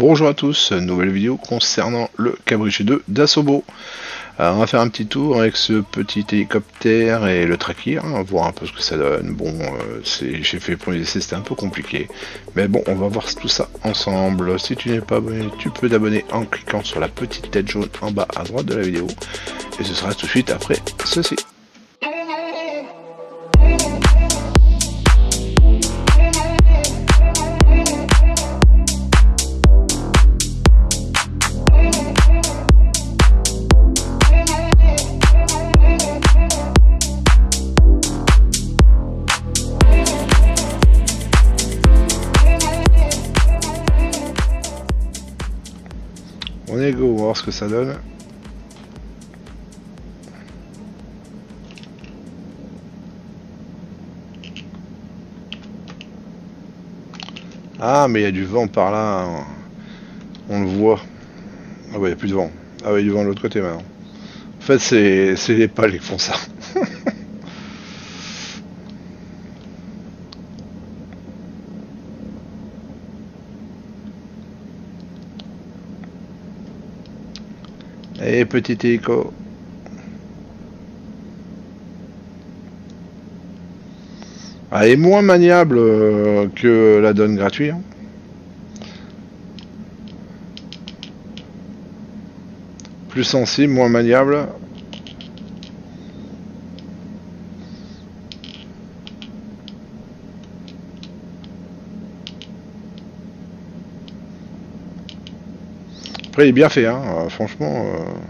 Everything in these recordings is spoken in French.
Bonjour à tous, nouvelle vidéo concernant le Cabrichet 2 d'Asobo. Alors on va faire un petit tour avec ce petit hélicoptère et le traquer, hein, voir un peu ce que ça donne. Bon, euh, j'ai fait le premier essai, c'était un peu compliqué. Mais bon, on va voir tout ça ensemble. Si tu n'es pas abonné, tu peux t'abonner en cliquant sur la petite tête jaune en bas à droite de la vidéo. Et ce sera tout de suite après ceci. On est go, on va voir ce que ça donne. Ah, mais il y a du vent par là. On le voit. Ah ouais, il n'y a plus de vent. Ah ouais, il y a du vent de l'autre côté maintenant. En fait, c'est les pales qui font ça. Et petit écho. Elle est moins maniable euh, que la donne gratuite. hein. Plus sensible, moins maniable. Après, il est bien fait, hein. euh, franchement. euh,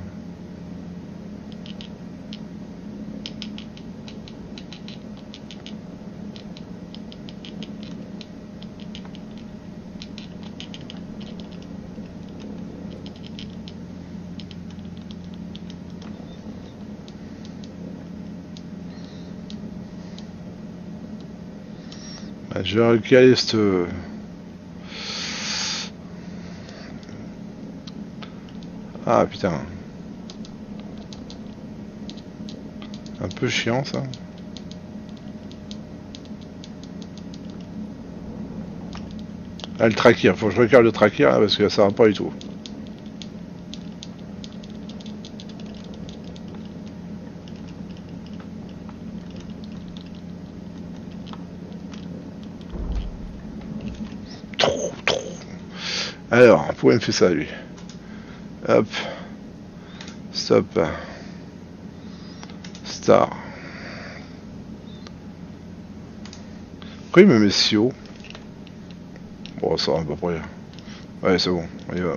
bah, je vais recaler cette. Ah putain. Un peu chiant ça. Ah le tracker, faut que je recale le tracker là, parce que ça va pas du tout. Alors, on pourrait me faire ça lui? Hop. Stop. Star. Pourquoi il me Bon, ça va à peu près. Ouais, c'est bon, on y va.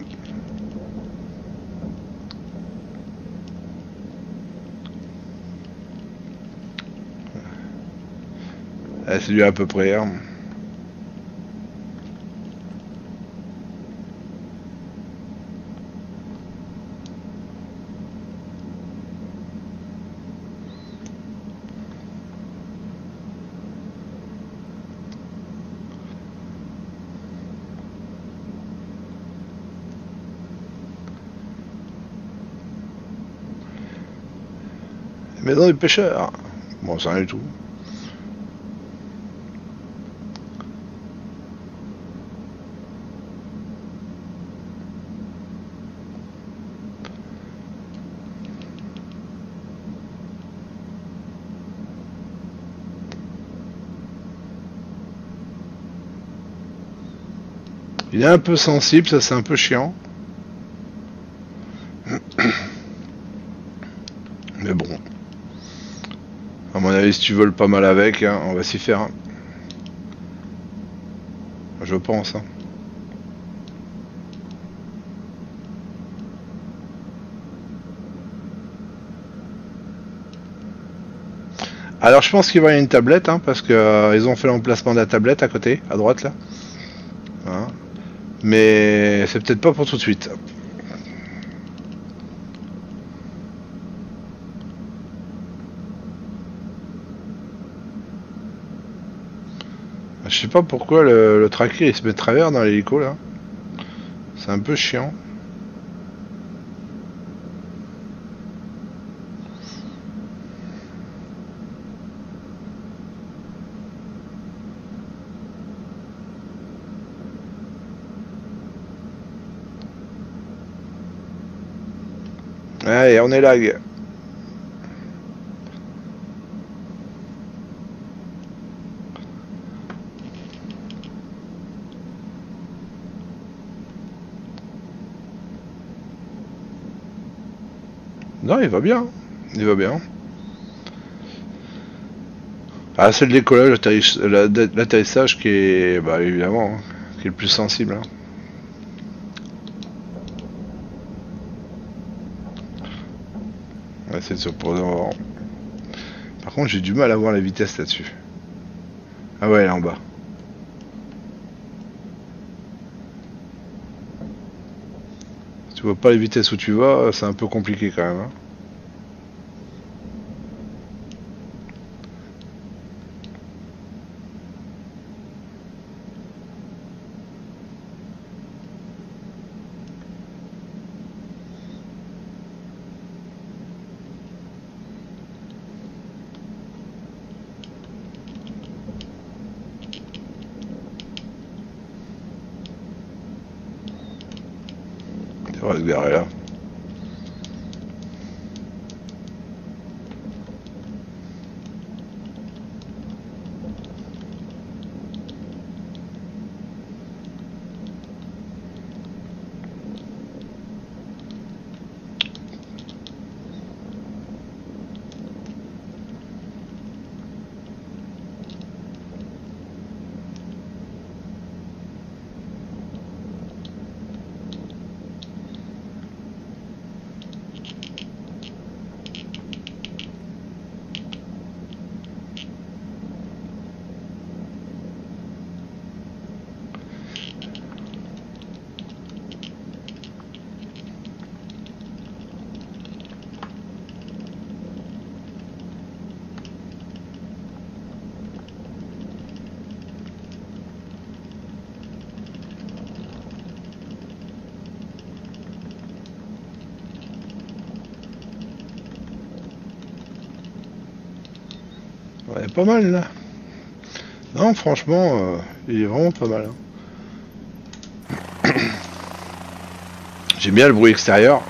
Ah, c'est lui à peu près. hein. Maison du pêcheur. Bon, c'est rien du tout. Il est un peu sensible, ça c'est un peu chiant. Mais bon. À mon avis, si tu voles pas mal avec, hein, on va s'y faire. hein. Je pense. hein. Alors je pense qu'il va y avoir une tablette, parce que euh, ils ont fait l'emplacement de la tablette à côté, à droite là. Mais c'est peut-être pas pour tout de suite. Ah, je sais pas pourquoi le, le il se met travers dans l'hélico là. C'est un peu chiant. Allez, on est lag. Non, il va bien. Il va bien. Ah, c'est le décollage, l'atterriss- la- l'atterrissage qui est, bah évidemment, hein, qui est le plus sensible. hein. En avant. Par contre, j'ai du mal à voir la vitesse là-dessus. Ah ouais, est en bas. Tu vois pas les vitesses où tu vas, c'est un peu compliqué quand même. hein. On pas mal là. Non, franchement, euh, il est vraiment pas mal. hein. J'aime bien le bruit extérieur.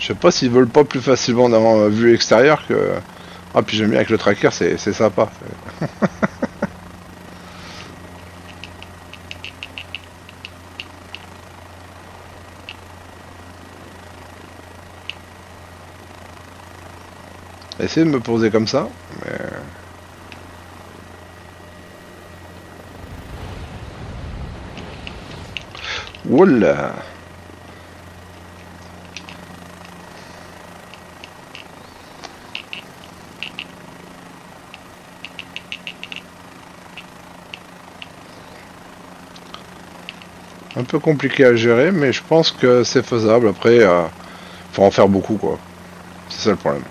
Je sais pas s'ils volent pas plus facilement la vue extérieure que. Ah, puis j'aime bien avec le tracker, c'est c'est sympa. Essayez de me poser comme ça, mais. Oula Un peu compliqué à gérer, mais je pense que c'est faisable. Après, euh, faut en faire beaucoup, quoi. C'est ça le problème.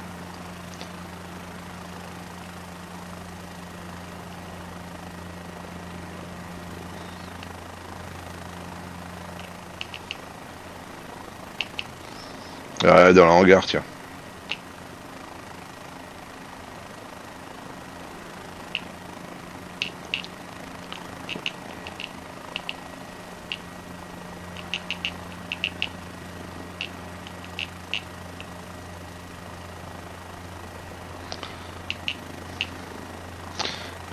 Dans le hangar, tiens.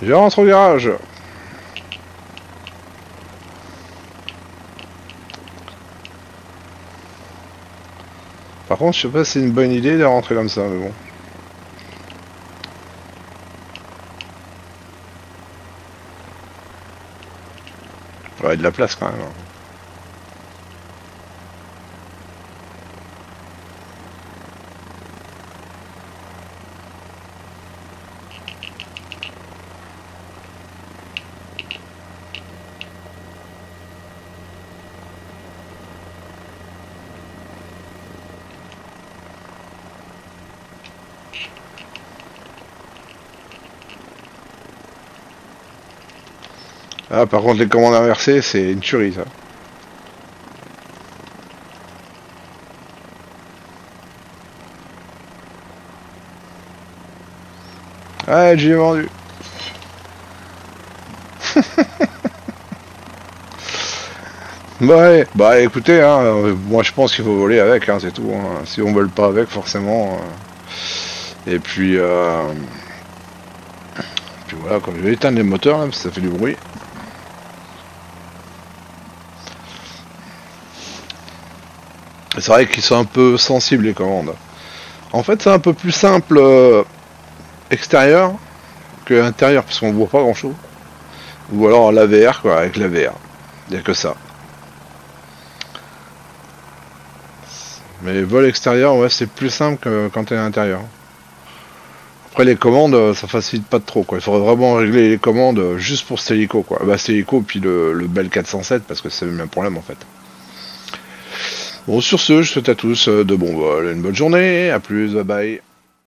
Je rentre au garage. Par contre, je sais pas si c'est une bonne idée de rentrer comme ça, mais bon. Ouais, de la place quand même. hein. Ah, par contre, les commandes inversées, c'est une tuerie, ça. Ouais, j'ai vendu. ouais, bah écoutez, hein, euh, moi je pense qu'il faut voler avec, hein, c'est tout. Hein. Si on vole pas avec, forcément. euh, Et puis, euh... puis voilà, comme je vais éteindre les moteurs, parce que ça fait du bruit. C'est vrai qu'ils sont un peu sensibles les commandes. En fait, c'est un peu plus simple euh, extérieur que intérieur, parce qu'on voit pas grand chose. Ou alors la VR, quoi, avec la VR. Il n'y a que ça. Mais vol extérieur, ouais, c'est plus simple que quand t'es à l'intérieur. Après, les commandes, euh, ça facilite pas trop, quoi. Il faudrait vraiment régler les commandes euh, juste pour cet hélico, quoi. Bah, cet hélico, puis le, le Bell 407, parce que c'est le même problème, en fait. Bon, sur ce, je souhaite à tous euh, de bons vols, une bonne journée, à plus, bye bye.